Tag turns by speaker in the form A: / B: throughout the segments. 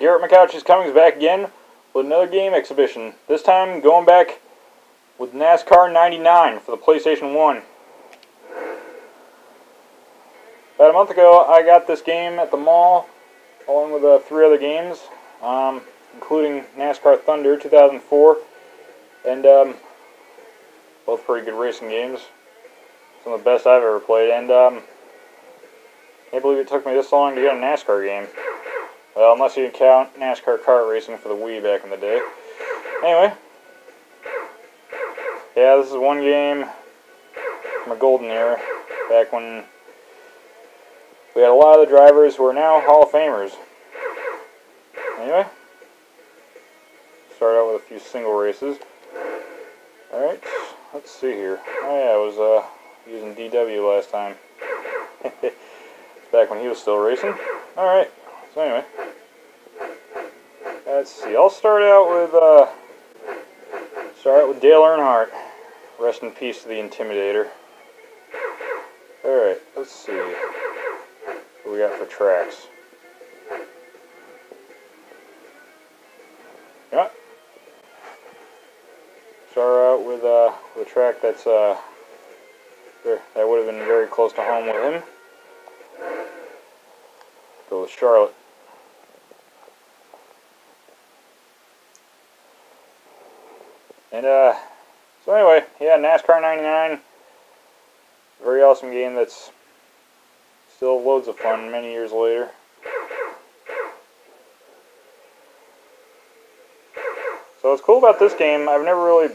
A: Garrett McCouch is coming back again with another game exhibition. This time going back with NASCAR 99 for the PlayStation 1. About a month ago I got this game at the mall along with uh, three other games, um, including NASCAR Thunder 2004 and um, both pretty good racing games. Some of the best I've ever played and um, can't believe it took me this long to get a NASCAR game. Well, unless you count NASCAR kart racing for the Wii back in the day. Anyway. Yeah, this is one game from a golden era. Back when we had a lot of the drivers who are now Hall of Famers. Anyway. Start out with a few single races. Alright, let's see here. Oh yeah, I was uh, using DW last time. Back when he was still racing. Alright. So anyway, let's see. I'll start out with uh, start out with Dale Earnhardt. Rest in peace to the Intimidator. All right, let's see what we got for tracks. Yeah. Start out with uh, a track that's uh, that would have been very close to home with him. Go with Charlotte. And, uh, so anyway, yeah, NASCAR 99. Very awesome game that's still loads of fun many years later. So what's cool about this game, I've never really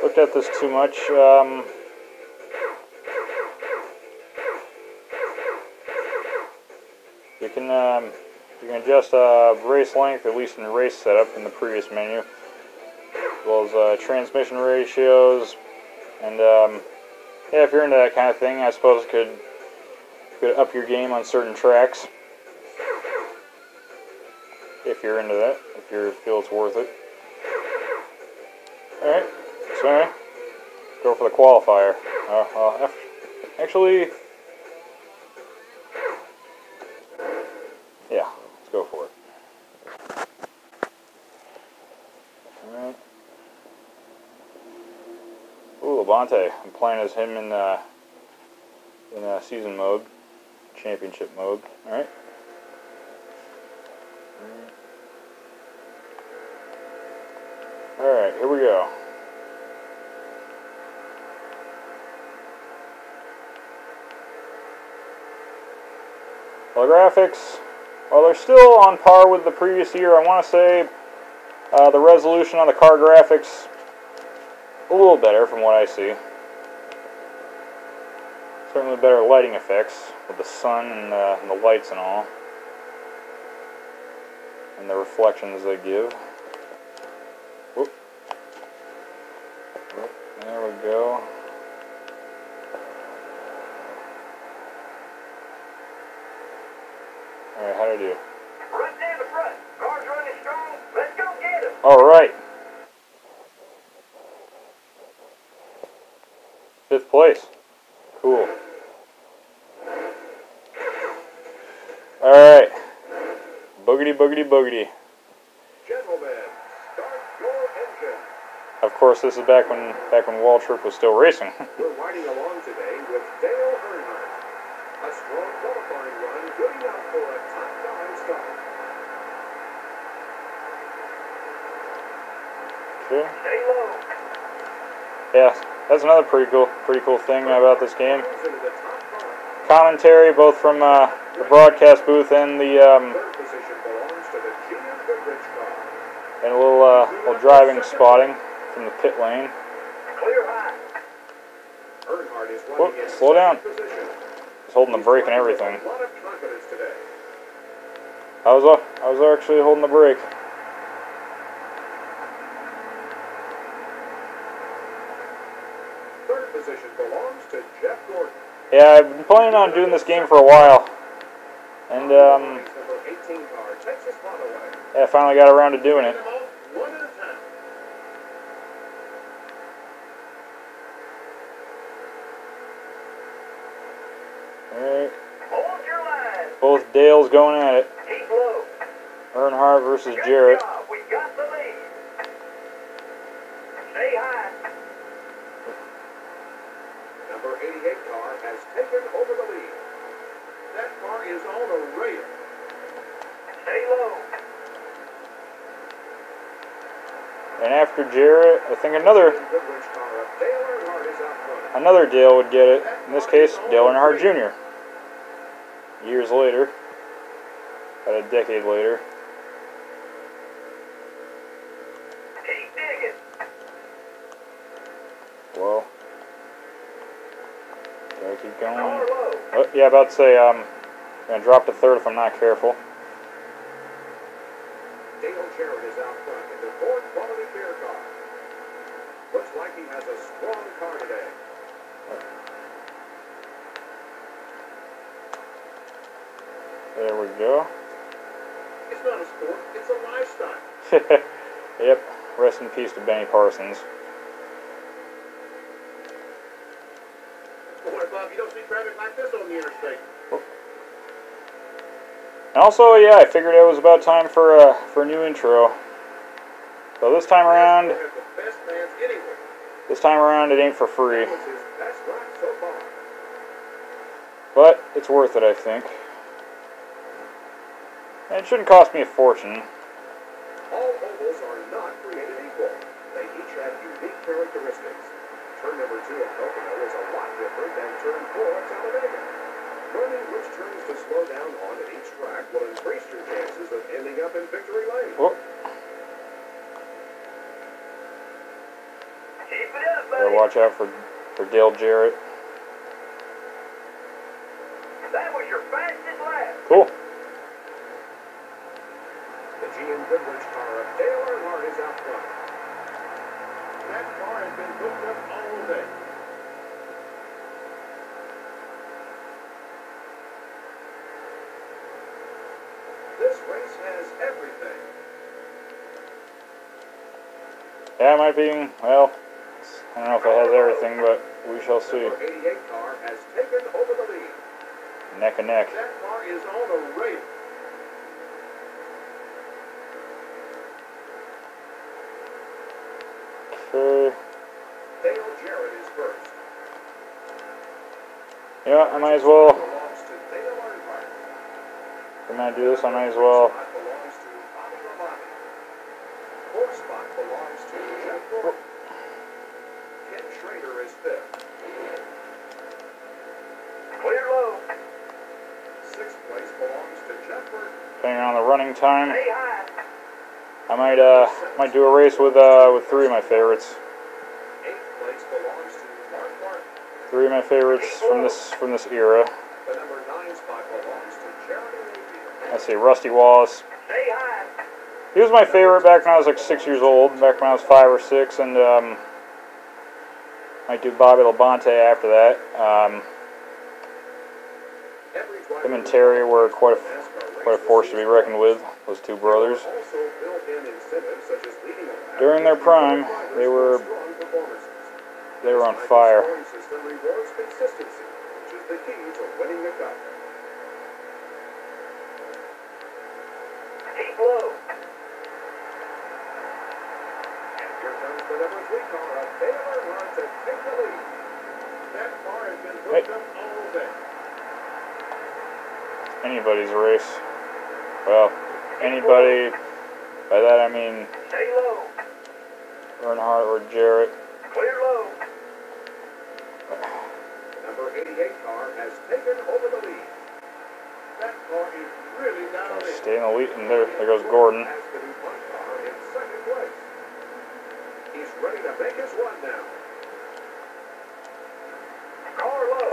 A: looked at this too much. Um, you can um, you can adjust uh, race length, at least in the race setup in the previous menu, as well as uh, transmission ratios, and um, yeah, if you're into that kind of thing, I suppose could could up your game on certain tracks. If you're into that, if you feel it's worth it. Alright, so anyway, go for the qualifier. Uh, uh, actually, I'm playing as him in uh, in uh, season mode, championship mode. Alright. Alright, here we go. Well, the graphics, well, they're still on par with the previous year. I want to say uh, the resolution on the car graphics a little better from what I see. Certainly better lighting effects with the sun and, and the lights and all. And the reflections they give. Whoop. Whoop. There we go. Alright, how do I do?
B: Run down the front. Car's running strong. Let's go get him.
A: Alright. Fifth place. Cool. Alright. Boogity, boogity.
B: Gentlemen, start your engine.
A: Of course, this is back when back when Waltrip was still racing.
B: We're riding along today with Dale Earnhardt. A strong qualifying run, good enough for a top-nine start.
A: okay.
B: Stay low.
A: Yeah, that's another pretty cool pretty cool thing about this game.
B: Into the top five.
A: Commentary, both from uh, the broadcast booth and the um,
B: Third position belongs to the GM Goodwrench car.
A: and a little uh, little driving spotting from the pit lane. Whoop, slow down. He's holding the brake and everything. I was uh, I was actually holding the brake. Yeah, I've been planning on doing this game for a while. And, um,
B: Number 18 car takes his spot away.
A: yeah, I finally got around to doing it.
B: Get them off one at a time.
A: Alright,
C: Hold your line.
A: Both Dales going at it. Earnhardt versus Jarrett.
B: Number 88 car has taken over the lead. That car is on a rail.
C: Stay low.
A: And after Jarrett, I think another another Dale would get it. In this case, Dale Earnhardt Jr. Years later, about a decade later. Well, gotta keep going. Oh, yeah, about to say, um, gonna drop to third if I'm not careful.
B: Dale Jarrett is out front in the Ford Quality Beer car. Looks like he has a strong car today.
A: There we go.
B: It's not a sport, it's a lifestyle.
A: yep. Rest in peace to Benny Parsons.
B: Boy, Bob, you don't see traffic like this on the interstate.
A: Also, yeah, I figured it was about time for a for a new intro. So this time around,
B: One of the best fans anywhere.
A: this time around, it ain't for free,
B: That was his best lap so far.
A: but it's worth it, I think. It shouldn't cost me a fortune.
B: All ovals are not created equal. They each have unique characteristics. Turn number two at Pocono is a lot different than turn four at Talladega. Learning which turns to slow down on at each track will increase your chances of ending up in victory lane.
C: Keep it up,
A: gotta watch out for for Dale Jarrett.
C: That was your fastest lap.
A: Cool.
B: GM Goodwrench of Dale Earnhardt is out front. That car has been hooked up all day. This race has everything.
A: Yeah, it might be. Well, I don't know if it has everything, but we shall see.
B: 88 car has taken over the lead.
A: Neck and neck.
B: That car is on a rail.
A: Okay.
B: Dale Jarrett is first.
A: Yeah, I might as well.
B: Belongs to Dale Earnhardt.
A: If I'm gonna do this, I might as well.
B: Spot belongs to Bobby Labonte. Fourth spot belongs to Jeff Gordon. Ken Schrader is fifth.
C: Clear low.
B: Sixth place belongs to Jeff
A: Depending on the running time, I might uh might do a race with uh with three of my favorites.
B: Eighth place belongs to Mark Martin.
A: Three of my favorites from this from this era. Let's see, Rusty Wallace. He was my favorite back when I was like six years old. Back when I was five or six, and um, might do Bobby Labonte after that. Um, him and Terry were quite a quite a force to be reckoned with. Those two brothers. During their prime, they were- They were on fire.
B: Scoring system rewards consistency, which is the key to winning the cup.
C: Keep low.
B: Here comes the number three car of Dale Earnhardt to take the lead. That car has been hooked
A: Hey.
B: up all day.
A: Anybody's race. Well, anybody. By that I mean
C: Stay low.
A: Earnhardt or Jarrett.
C: Clear low.
B: Number 88 car has taken over the lead. That car is really down in.
A: Stay in the lead, and there, there goes Gordon.
B: Has the DuPont car in second place. He's ready to make his run now.
C: Car low.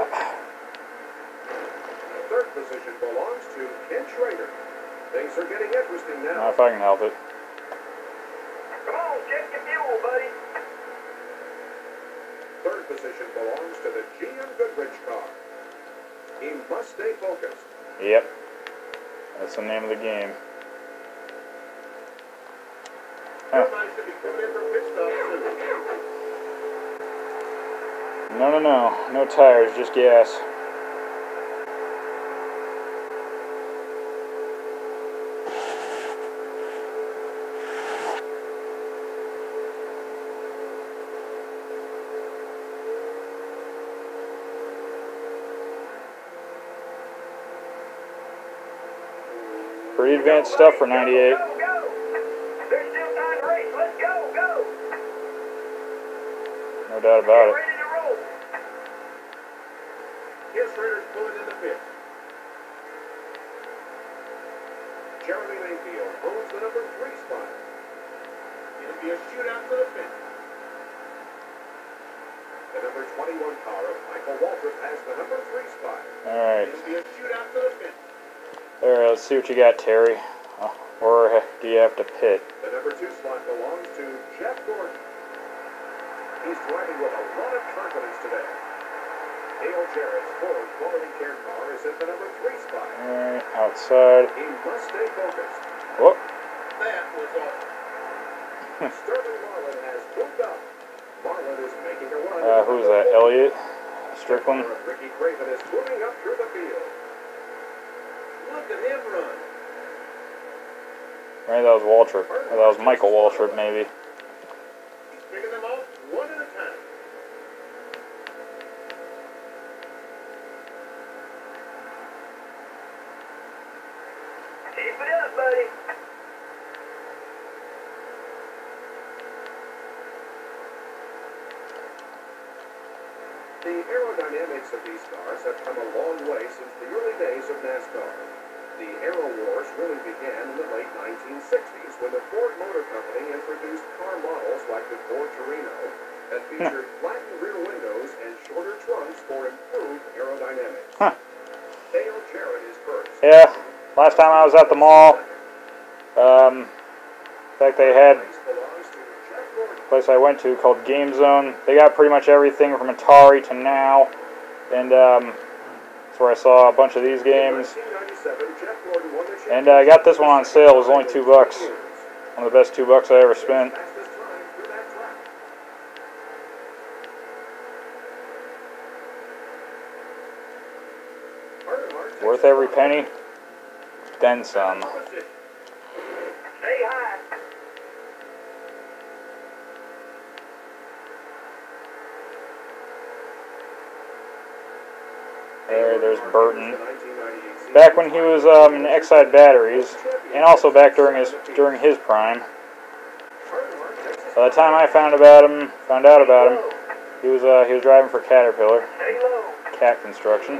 B: The third position belongs to Ken Schrader. Things are getting interesting
A: Now,
B: now.
A: if I can help it.
C: Come on, check your fuel, buddy.
B: Third position belongs to the GM Goodwrench car. He must stay focused.
A: Yep. That's the name of the game. Huh.
B: Everybody should be coming in for pit stop soon.
A: No, no, no. No tires, just gas. Pretty advanced stuff for 98.
C: Go, go, go. There's still time to race. Let's go, go.
A: No doubt about it.
B: His Raiders pulling in the pit. Jeremy Mayfield owns the number three spot. It'll be a shootout to the finish. The number 21 car of Michael Waltrip has the number three spot.
A: Alright.
B: It'll be a shootout to the finish.
A: Alright, let's see what you got, Terry. Uh, Or do you have to pit?
B: The number two slot belongs to Jeff Gordon. He's driving with a lot of confidence today. Dale Jarrett's Ford quality care car is at the number three spot.
A: Alright, outside.
B: He must stay focused.
A: Whoop.
B: That was awesome. Sterling Marlin has moved up. Marlin is making a run.
A: Uh, who's that? Elliott? Strickland?
B: Ricky Craven is moving up through the field. Look at him run.
A: Maybe that was Waltrip. Or that was Michael Waltrip, maybe.
B: He's picking them off one at a time.
C: Keep it up, buddy.
B: The aerodynamics of these cars have come a long way since the early days of NASCAR. The Aero Wars really began in the late 1960s when the Ford Motor Company introduced car models like the Ford Torino that featured flattened rear windows and shorter trunks for improved aerodynamics.
A: Huh.
B: Dale Jarrett is first.
A: Yeah, last time I was at the mall, um, in fact, they had
B: Race belongs to Jeff Gordon.
A: a place I went to called Game Zone. They got pretty much everything from Atari to now, and um, that's where I saw a bunch of these games.
B: 1997, Jeff Gordon won the
A: And uh, I got this one on sale. It was only two bucks. One of the best two bucks I ever spent. Worth every penny, then some. There, there's Burton.
B: The 1998 season
A: Back when he was um, in Exide Batteries, and also back during his during his prime. By the time I found about him, found out about him, he was uh, he was driving for Caterpillar, Cat Construction.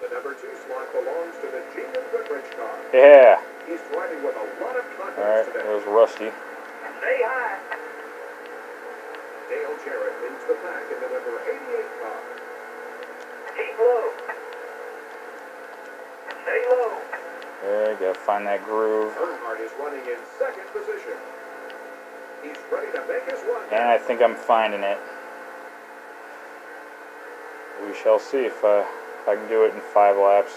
B: The number two slot belongs to the Goodwrench car.
A: Yeah.
B: He's driving with a lot of confidence
A: right,
B: today.
A: there's Rusty.
C: Stay high.
B: Dale Jarrett leads the pack in the number 88 car.
C: Keep low. Stay low.
A: There, gotta find that groove.
B: Earnhardt is running in second position. He's ready to make his run.
A: And I think I'm finding it. We shall see if, uh, if I can do it in five laps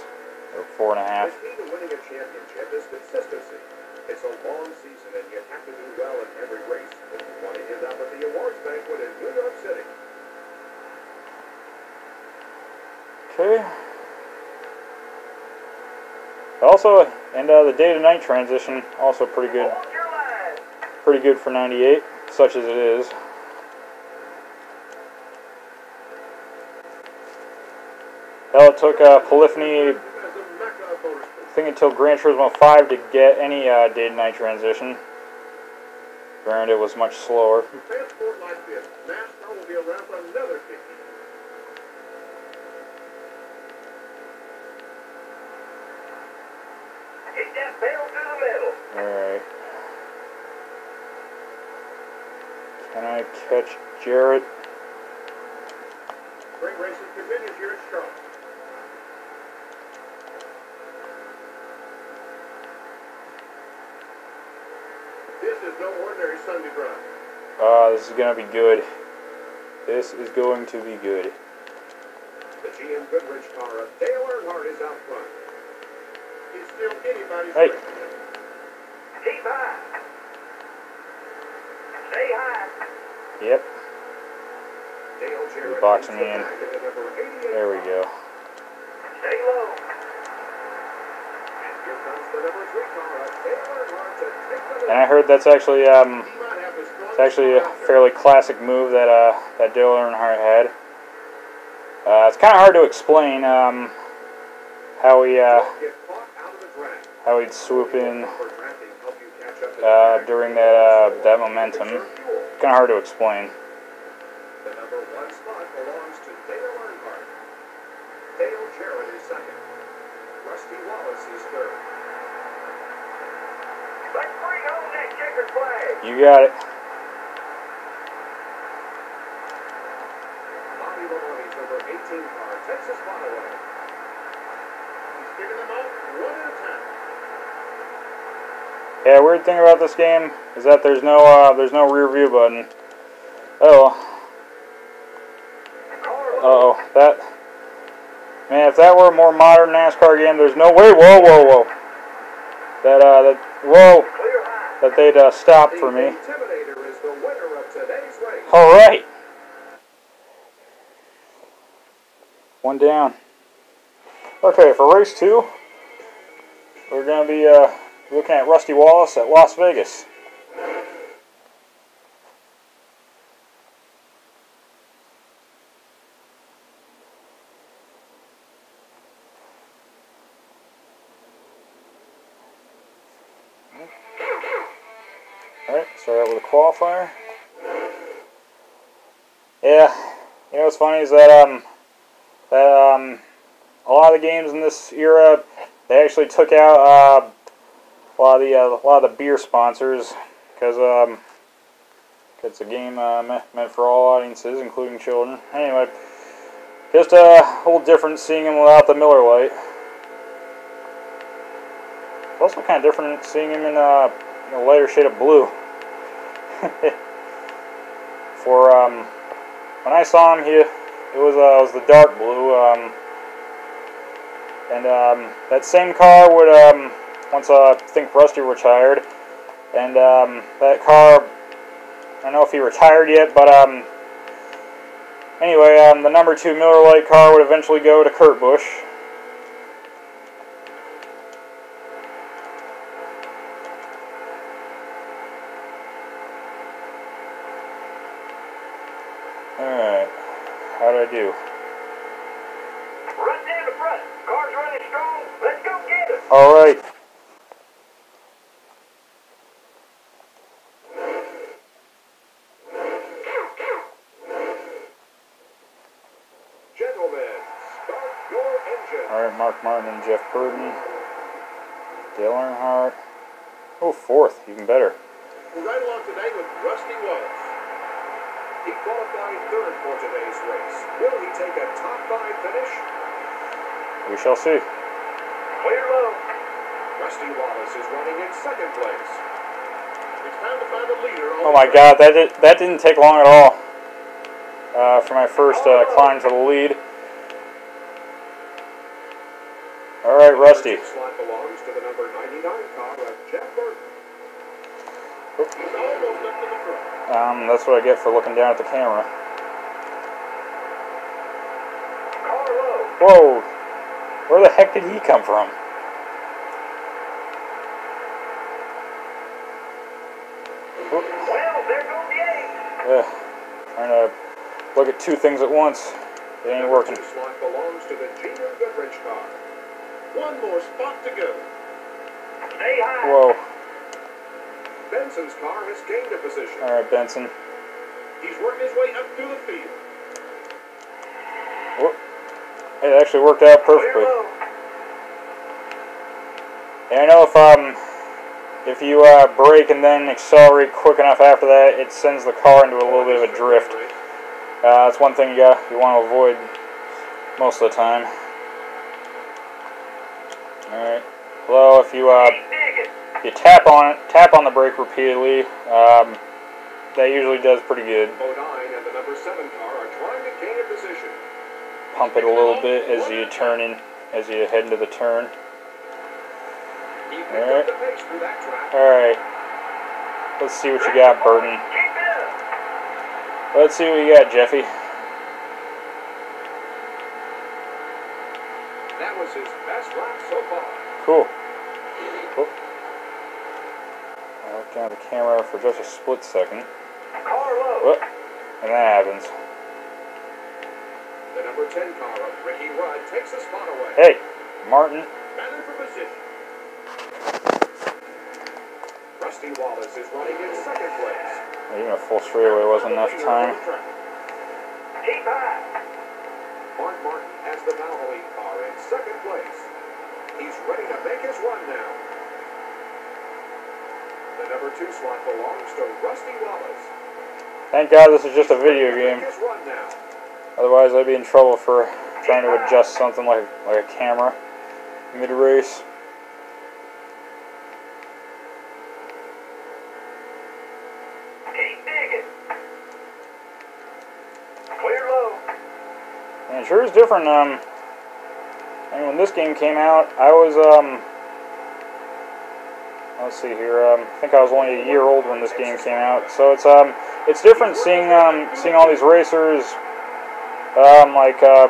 A: or four and a half.
B: The key to winning a championship is consistency. It's a long season, and you have to do well in every race if you want to end up at the awards banquet in New York City.
A: Okay. Also, and uh, the day to night transition also pretty good.
C: Hold your line.
A: Pretty good for 98, such as it is. Hell, it took uh, Polyphony,
B: As a mecca
A: think, until Gran Turismo 5 to get any uh, day to night transition. Granted, it was much slower.
B: Transport like this, NASCAR will be around for another 50 years.
C: Hit that pedal to the metal.
A: Alright. Can I catch Jarrett?
B: Spring racing continues here at Charlotte. No ordinary Sunday drive.
A: Uh, this is gonna be good. This is going to be good.
B: The GM Goodwrench car of Dale Earnhardt is out front. It's still anybody's
A: Hey.
C: Keep high. Stay high.
A: Yep.
B: Dale Jarrett
A: boxing in.
B: pack in the number 88
A: There we go.
C: Stay low.
B: And here comes the number three car of Dale Earnhardt to take the lead.
A: And I heard that's actually um, it's actually a fairly classic move that uh, that Dale Earnhardt had. Uh, it's kind of hard to explain um, how he uh, how he'd swoop in uh, during that uh, that momentum. Kind of hard to explain.
B: The number one spot belongs to Dale Earnhardt. Dale Jarrett is second. Rusty Wallace is third.
C: Let's bring home that checkered flag.
A: You got it.
B: Bobby number 18 car takes his spot. He's picking them up one at a time.
A: Yeah, weird thing about this game is that there's no uh, there's no rear view button. Oh, uh oh, that man. If that were a more modern NASCAR game, there's no way. Whoa, whoa, whoa. That uh, that whoa. That they'd uh, stop for me. All right, one down. Okay, for race two, we're gonna be uh, looking at Rusty Wallace at Las Vegas. Qualifier. Yeah, you know what's funny is that um that um a lot of the games in this era they actually took out uh, a lot of the uh, a lot of the beer sponsors because um it's a game uh, meant for all audiences, including children. Anyway, just a little different seeing him without the Miller Lite. It's also kind of different seeing him in, uh, in a lighter shade of blue. For um, when I saw him, he it was uh, it was the dark blue. Um, and um, that same car would um, once uh, I think Rusty retired, and um, that car I don't know if he retired yet, but um, anyway, um, the number two Miller Lite car would eventually go to Kurt Busch. Alright, how did I do?
C: Run down the front. Car's running strong. Let's go get it.
A: Alright.
B: Gentlemen, start your engine.
A: Alright, Mark Martin and Jeff Burton. Dale Earnhardt. Oh, fourth, even better.
B: We're right along today with Rusty Wallace. He qualified third for today's race. Will he take a top five finish?
A: We shall see.
C: Clear low.
B: Rusty Wallace is running in second place. It's time to find a leader.
A: Oh my god, that, did, that didn't take long at all. Uh, for my first uh, climb to the lead.
B: The slot belongs to the number 99 car of Jeff Burton. He's almost up to the front.
A: Um, that's what I get for looking down at the camera. Whoa! Where the heck did he come from?
C: Well, there goes the eight.
A: Ugh, trying to look at two things at once. It ain't working.
B: One more spot to go.
C: Stay high.
A: Whoa.
B: Benson's car has gained a position.
A: Alright, Benson.
B: He's working his way up through the field.
A: Whoop. It actually worked out perfectly. I know if um if you uh, brake and then accelerate quick enough after that, it sends the car into a little bit of a drift. Uh, that's one thing you got you want to avoid most of the time. All right. Hello, if you uh
C: digging.
A: you tap on it, tap on the brake repeatedly. Um, that usually does pretty good.
B: Bodine and the number seven car are trying to gain a position.
A: Pump it a little bit as you turn in, as you head into the turn. Alright.
B: up the pace through that track.
A: All right. Let's see what you got, Burton.
C: Keep it up.
A: Let's see what you got, Jeffy.
B: That was his best lap so far.
A: Cool. Cool. I look down the camera for just a split second.
C: Car low.
A: Whoop. And that happens.
B: The number 10 car of Ricky Rudd takes the spot away.
A: Hey, Martin.
B: Battling for position. Rusty Wallace is running in second place.
A: Even a full straightaway wasn't enough time.
C: Keep high.
B: Mark Martin has the Valvoline car in second place. He's ready to make his run now. Number two slot belongs to Rusty Wallace.
A: Thank God this is just a video game.
B: Make his run now.
A: Otherwise, I'd be in trouble for trying to adjust something like like a camera mid race.
C: Keep digging. Clear low.
A: And it sure is different. Um, and when this game came out, I was um. Let's see here. Um, I think I was only a year old when this game came out, so it's um, it's different seeing um, seeing all these racers, um, like uh,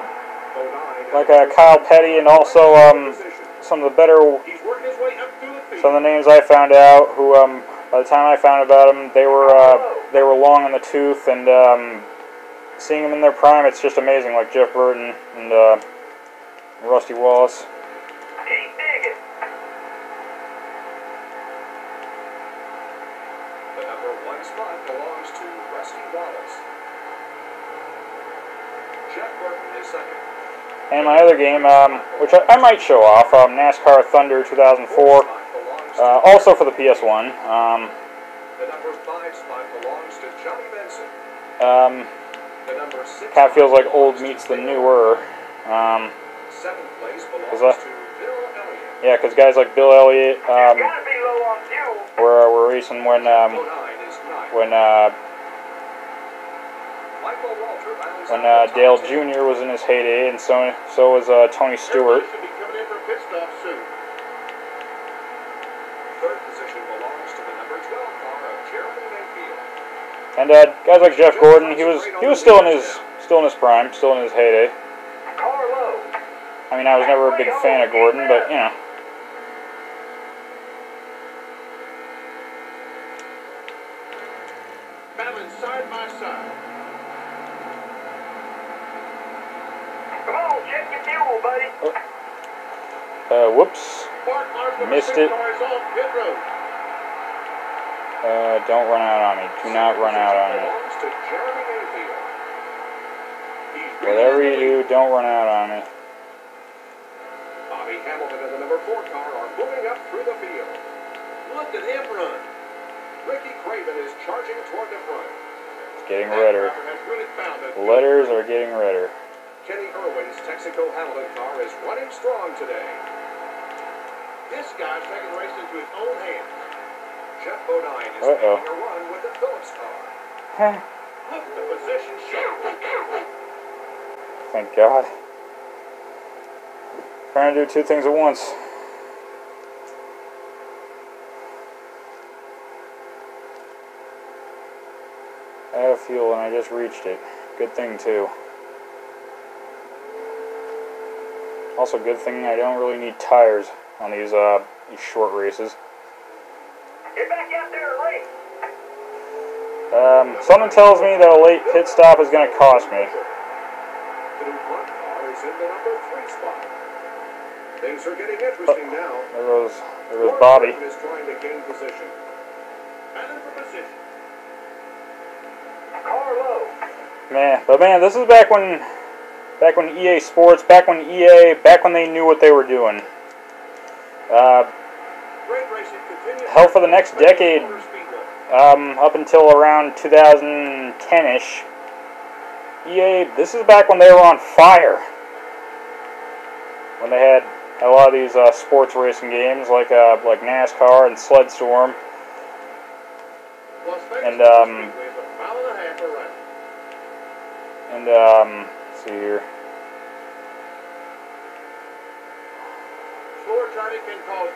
A: like uh, Kyle Petty, and also um, some of the better some of the names I found out who um by the time I found about them they were uh, they were long in the tooth and um, seeing them in their prime it's just amazing like Jeff Burton and uh, Rusty Wallace.
C: Keep digging.
B: The number one spot belongs to Rusty Wallace. Jeff Burton is second.
A: And my other game, um, which I, I might show off, um, NASCAR Thunder 2004,
B: Fourth spot belongs to
A: uh, also for the PS1. Um,
B: The number five spot belongs to Johnny Benson.
A: um,
B: The number six
A: kind of feels like old meets the newer. Um,
B: Seventh place belongs
A: Is
B: to Bill Elliott.
A: yeah, because guys like Bill Elliott um,
C: Gotta be low on fuel.
A: Were, were racing when um, when uh, when uh, Dale. Jr. was in his heyday, and so so was uh, Tony Stewart.
B: Everybody should be coming in for pit stop soon. Third position belongs to the number 12 car of Jeremy Mayfield.
A: And uh, guys like Jeff Gordon, he was he was still in his still in his prime, still in his heyday. I mean, I was never a big fan of Gordon, but you know,
B: Battling side by side.
C: Come on, check your fuel, buddy.
A: uh, whoops,
B: Mark Mark number
A: Missed it.
B: car is off pit road.
A: uh, don't run out on me. Do not run out on me.
B: Belongs to Jeremy Mayfield. He's
A: Whatever you do, don't run out on me.
B: Bobby Hamilton and the number four car are moving up through the field. Look at him run. Ricky Craven is charging toward the front.
A: It's getting redder.
B: driver has really found a
A: The letters are getting redder.
B: Kenny Irwin's Texaco Havoline car is running strong today. This guy's taking the race into his own hands. Geoff Bodine is
A: Uh-oh.
B: making a run with the Philips car. Look at the position shot.
A: Thank God. Trying to do two things at once. I have fuel and I just reached it. Good thing too. Also, good thing I don't really need tires on these uh these short races.
C: Get back out there race.
A: Um, something tells me that a late pit stop is going to cost me.
B: The new front car is in the number three spot. Things are getting interesting now.
A: There goes there goes Bobby.
B: Is trying to gain position. Battling for position.
C: Car.
A: Man, but man, this is back when, back when EA Sports, back when EA, back when they knew what they were doing. Uh. Hell, for the next decade. um, up until around 2010ish, EA, this is back when they were on fire. When they had a lot of these uh, sports racing games, like uh, like NASCAR and Sled Storm. And, um,
B: and
A: um, see here.
B: Floor traffic can cause big
A: EA,
B: problems
A: EA
B: for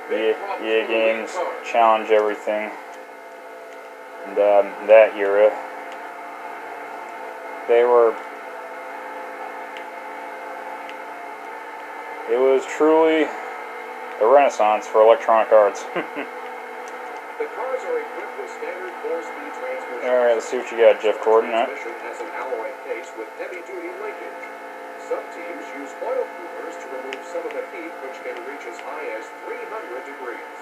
B: the lead
A: Games challenge everything. And um, that era, they were. It was truly the renaissance for electronic arts.
B: The cars are equipped with standard four-speed transmissions.
A: All right, let's see what you got, Jeff Gordon. Huh?
B: Transmission has an alloy case with heavy-duty linkage. Some teams use oil coolers to remove some of the heat, which can reach as high as 300 degrees.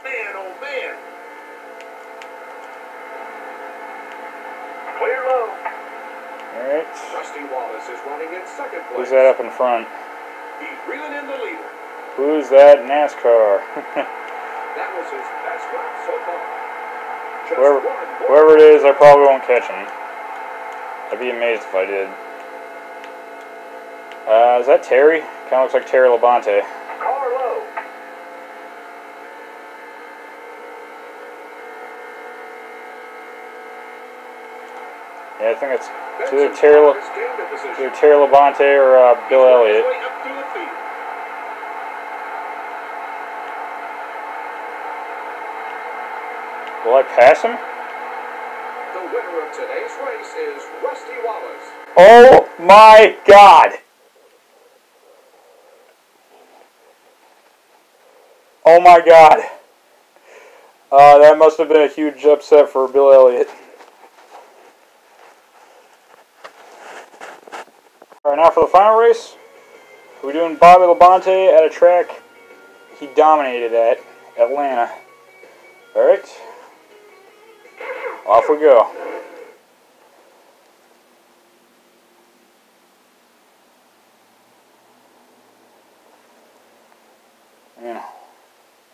B: Man, oh man!
C: Clear low.
A: All right,
B: Rusty Wallace is running in second place.
A: who's that up in front?
B: He's reeling in the leader.
A: Who's that NASCAR?
B: That was his best lap so far. Just
A: whoever, whoever it is, I probably won't catch him. I'd be amazed if I did. Uh, is that Terry? Kind of looks like Terry Labonte. Yeah, I think it's either Terry, La-
B: has gained a position.
A: either Terry Labonte or uh, Bill Elliott.
B: Way up through the field.
A: Will I pass him?
B: The winner of today's race is Rusty Wallace.
A: Oh my God! Oh my God! Uh, that must have been a huge upset for Bill Elliott. Alright, now for the final race. We're doing Bobby Labonte at a track he dominated at, Atlanta. Alright. Off we go. You know,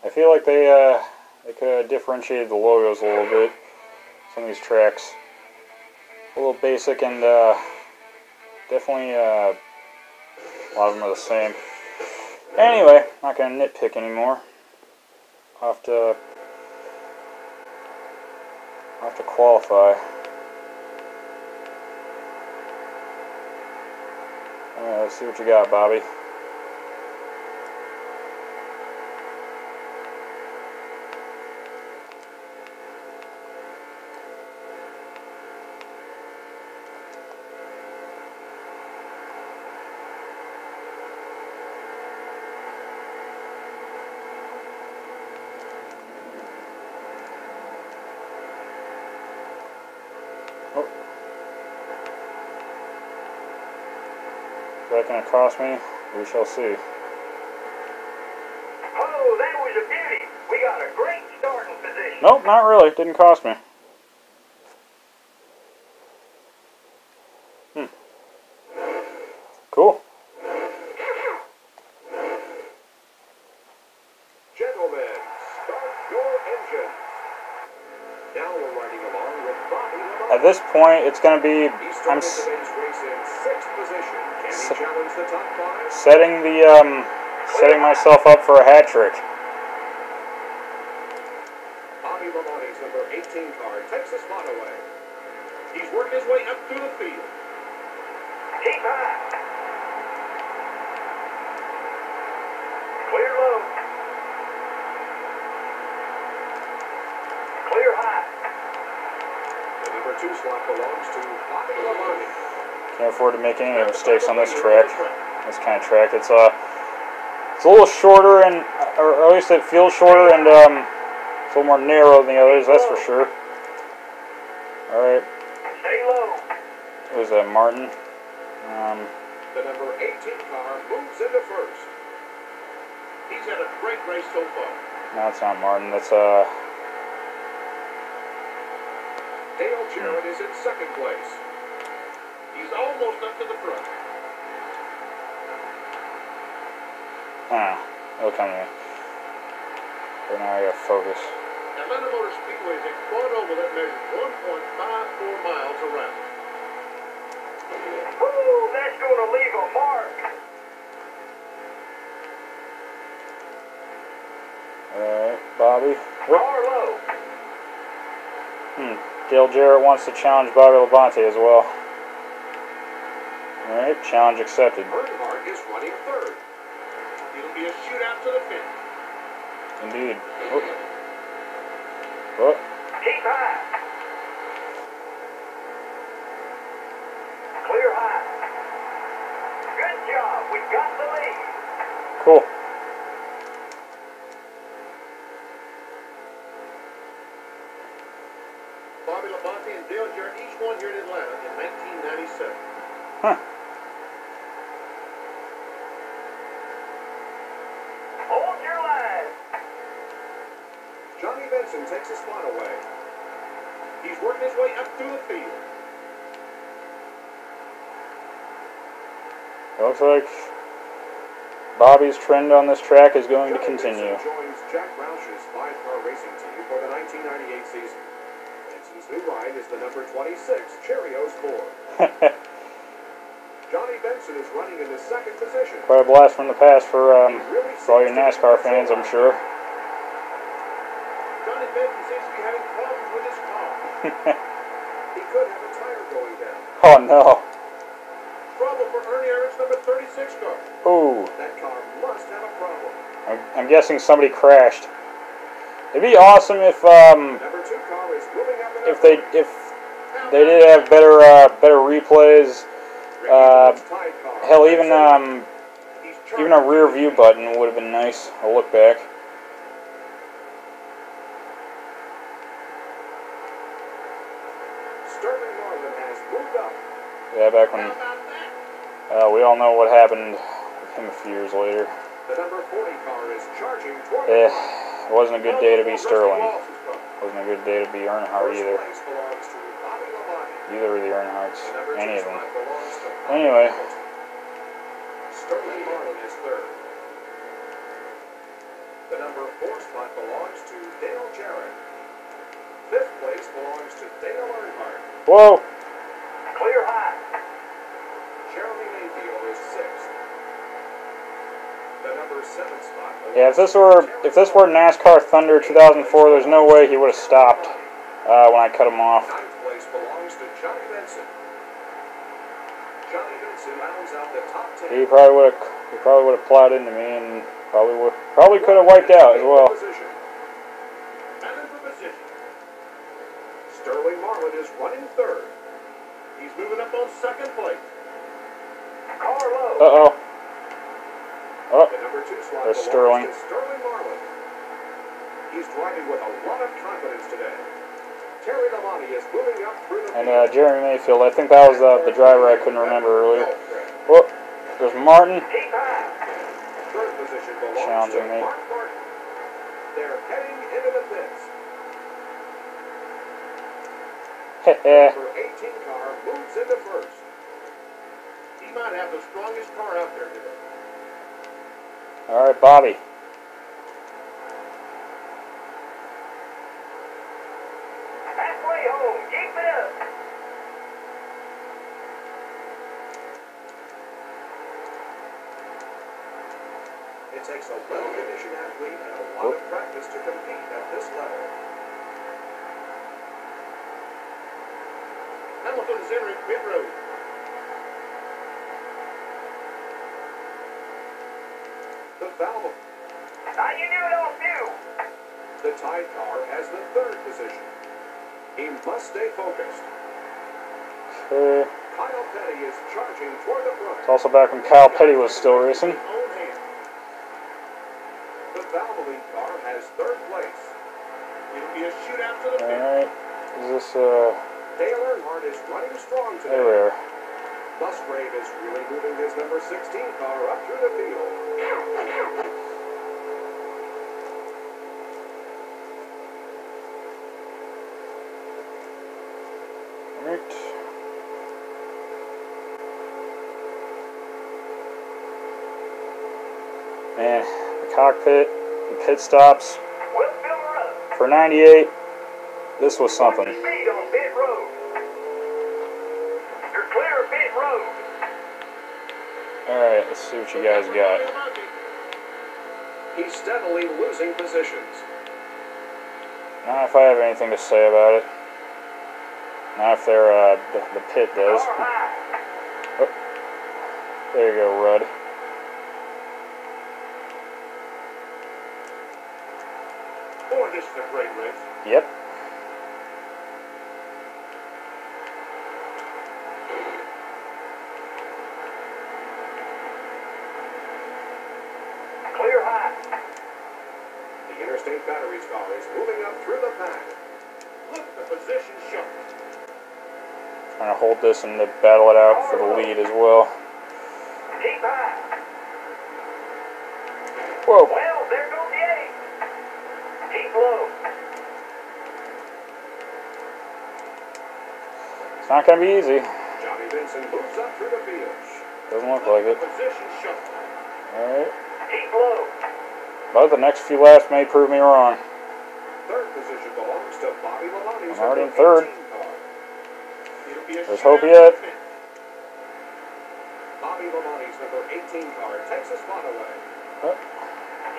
A: I feel like they uh, they could have differentiated the logos a little bit. Some of these tracks, a little basic and uh, definitely uh, a lot of them are the same. Anyway, not gonna nitpick anymore. I'll have to I'll have to qualify. Alright, let's see what you got, Bobby. That going to cost me? We shall see.
C: Oh, that was a beauty. We got a great starting position.
A: Nope, not really. Didn't cost me. Hmm. Cool.
B: Gentlemen, start your engine. Now we're riding along with Bobby.
A: At this point, it's going to be. I'm setting the um, setting myself up for a hat trick.
B: Bobby number 18 car takes the. He's working his way up through the field.
C: Keep. Clear low. Clear high.
B: The number two slot belongs to Bobby Labonte.
A: Can't afford to make any mistakes on this track. This kind of track. It's uh, it's a little shorter and, or at least it feels shorter and um, it's a little more narrow than the others. That's for sure. All right, who's that? Martin. Um,
B: The number 18 car moves into first. He's had a great race so far.
A: no, it's not Martin. That's uh,
B: Dale Jarrett is in second place. He's almost up to the front.
A: ah, it'll come to me. Right now I gotta focus.
B: Atlanta Motor Speedway is a quad oval that measures 1.54 miles around.
C: Woo, that's going to leave a mark.
A: Alright, Bobby. Whoop. Hmm. Dale Jarrett wants to challenge Bobby Labonte as well. Alright, challenge accepted.
B: Earnhardt is running third. It'll be a shootout to the finish.
A: Indeed. Whoop. Whoop.
C: Keep high. Clear high. Good job. We got the lead.
A: Cool.
B: Bobby Labonte and Dale Jarrett each won here in Atlanta in 1997.
A: Huh.
C: Hold your line.
B: Johnny Benson takes away. He's working his way up through the field.
A: Looks like Bobby's trend on this track is going to continue.
B: Joins Jack Roush's five-car racing team for the 1998 season. Benson's new ride is the number 26 Cheerios Ford. Johnny Benson is running in the second position.
A: Quite a blast from the past for um, for all your NASCAR fans, I'm sure.
B: Seems to be having problems with his car. he could have a tire going down.
A: oh no.
B: Trouble for Ernie Irvan, number 36 car.
A: Ooh.
B: That car must have a problem.
A: I'm, I'm guessing somebody crashed. It'd be awesome if um,
B: Number two car is moving up in
A: if they if they did have better uh, better replays. uh, Hell, even um, even a rear view button would have been nice. A look back.
B: Sterling Marlin has moved up.
A: Yeah, back when
B: How about that?
A: uh, we all know what happened with him a few years later.
B: The number 40 car is charging toward
A: Eh, it wasn't a good day to be Sterling.
B: Car.
A: Wasn't a good day to be Earnhardt either.
B: place belongs to Bobby Labonte.
A: Either of the Earnhardts, any of them.
B: spot belongs to Bobby
A: Anyway.
B: Sterling Marlin is third. The number four spot belongs to Dale Jarrett. Fifth place belongs to Dale Earnhardt.
A: Whoa!
C: Clear high.
A: Yeah, if this were if this were NASCAR Thunder 2004, there's no way he would have stopped uh, when I cut him off.
B: Ninth place belongs to Johnny Benson. Johnny Benson rounds out the.
A: He probably would have he probably would have plowed into me and probably would probably could have wiped out as well.
B: Position. And in for position. Sterling Marlin is running third. He's moving up on second place.
C: Carlo.
A: Uh oh. Oh,
B: The number two slot
A: There's Sterling.
B: Sterling Marlin. He's driving with a lot of confidence today. Terry Labonte is moving up through the
A: and uh, Jeremy Mayfield. I think that was uh, the driver I couldn't remember earlier. Whoop. There's Martin.
C: Keep.
B: Third position belongs
A: Challenging me.
B: They're heading into the pits.
A: Heh
B: Number 18 car moves into first. He might have the strongest car out there today.
A: All right, Bobby.
C: Halfway home. Keep it up.
B: It takes a well-conditioned athlete and a lot of practice to compete at this level. Hamilton's entering pit road. The Falmouth,
C: How you doing on few?
B: Car, has the third position. He must stay focused.
A: Uh,
B: Kyle Petty is charging toward the front.
A: it's also back when Kyle Petty was still racing.
B: The Valvoline car has third place. It'll be a shootout to the
A: All
B: finish.
A: Is this uh?
B: Dale Earnhardt is running strong
A: There we
B: today.
A: are.
B: Musgrave is really moving his number 16 car up through the field.
A: All right. Man, the cockpit, the pit stops
C: We'll fill her up.
A: for 98. This was something.
C: Speed on pit road. You're clear of pit road.
A: Alright, let's see what you guys got.
B: He's steadily losing positions.
A: Not if I have anything to say about it. Not if they're, uh, the, the pit does.
C: Right.
A: There you go, Rudd.
B: Boy, this is a great race.
A: Yep.
C: Clear high.
B: The Interstate Batteries car is moving up through the pack. Look, the position shown.
A: Trying to hold this and to battle it out for the lead as well.
C: Keep high.
A: Whoa.
C: Well, there goes the eight. Keep low.
A: Not going to be easy.
B: Johnny Benson moves up through the field.
A: Doesn't look like it. Alright. But the next few laps may prove me wrong.
B: Third position belongs to Bobby Labonte's
A: I'm already in third.
B: 18 car. It'll be a
A: There's hope yet.
B: Bobby Labonte's number 18 car takes a spot away.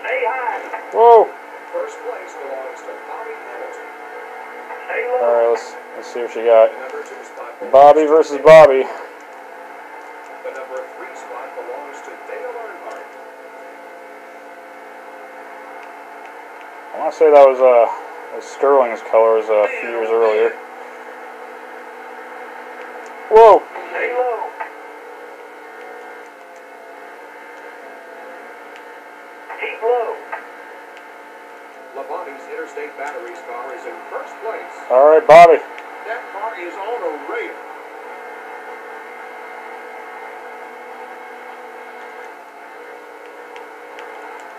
C: Stay high.
A: Whoa.
B: First place belongs to Bobby Hamilton.
A: Alright, let's, let's see what you got. Bobby versus Bobby. I want to say that was, uh, Sterling's colors uh, a few years earlier. Whoa.
C: Stay low. Keep low.
B: Labonte's Batteries car is in first place.
A: Alright, Bobby.
B: That car is on a rail.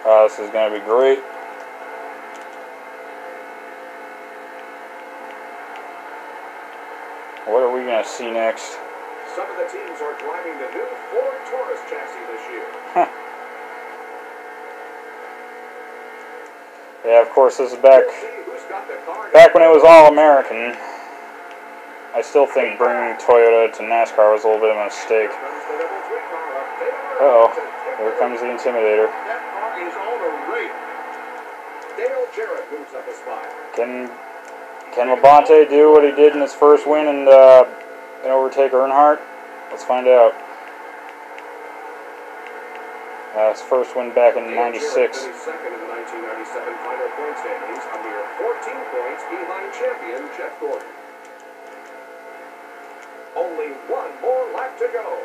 A: Uh, this is going to be great. What are we going to see next?
B: Some of the teams are driving the new Ford Taurus chassis this year.
A: Yeah, of course, this is back back when it was all American. I still think bringing Toyota to NASCAR was a little bit of a mistake. Uh oh, here comes the. Intimidator. Can can Labonte do what he did in his first win and uh, and overtake Earnhardt? Let's find out. Uh, his first win back in
B: Dale
A: '96.
B: second in the 1997 final point standings, a mere 14 points behind champion Jeff Gordon. Only one more lap to go.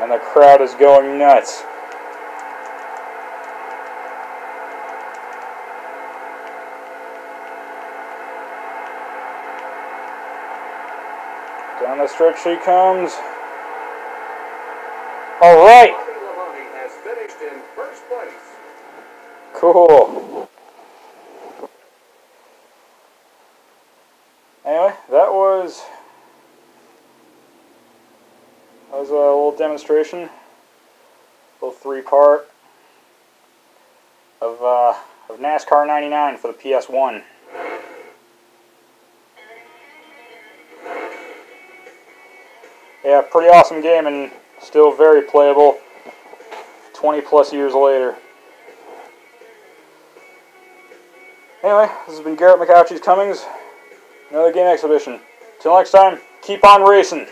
A: And the crowd is going nuts. Down the stretch she comes. All right. Cool. Anyway, that was that was a little demonstration, a little three part of uh, of NASCAR '99 for the PS1. Yeah, pretty awesome game and still very playable. 20 plus years later. Anyway, this has been Garrett McOuchies Cummings. Another game exhibition. Till next time, keep on racing.